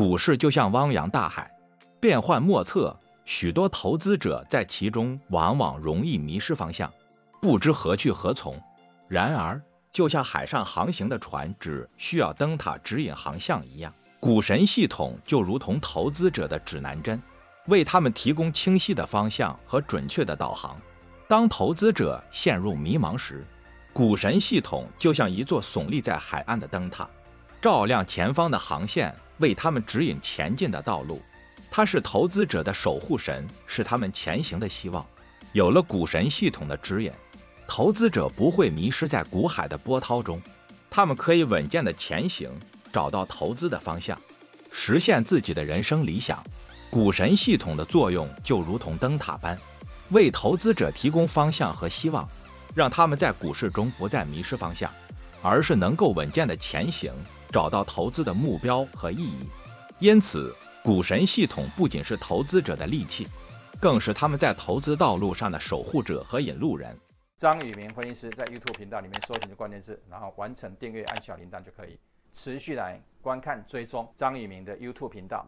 股市就像汪洋大海，变幻莫测，许多投资者在其中往往容易迷失方向，不知何去何从。然而，就像海上航行的船只需要灯塔指引航向一样，股神系统就如同投资者的指南针，为他们提供清晰的方向和准确的导航。当投资者陷入迷茫时，股神系统就像一座耸立在海岸的灯塔，照亮前方的航线，为他们指引前进的道路。他是投资者的守护神，是他们前行的希望。有了股神系统的指引，投资者不会迷失在股海的波涛中，他们可以稳健的前行，找到投资的方向，实现自己的人生理想。股神系统的作用就如同灯塔般，为投资者提供方向和希望，让他们在股市中不再迷失方向，而是能够稳健的前行，找到投资的目标和意义。因此，股神系统不仅是投资者的利器，更是他们在投资道路上的守护者和引路人。张宇明分析师在 YouTube 频道里面搜寻的关键字，然后完成订阅，按小铃铛就可以持续来观看追踪张宇明的 YouTube 频道。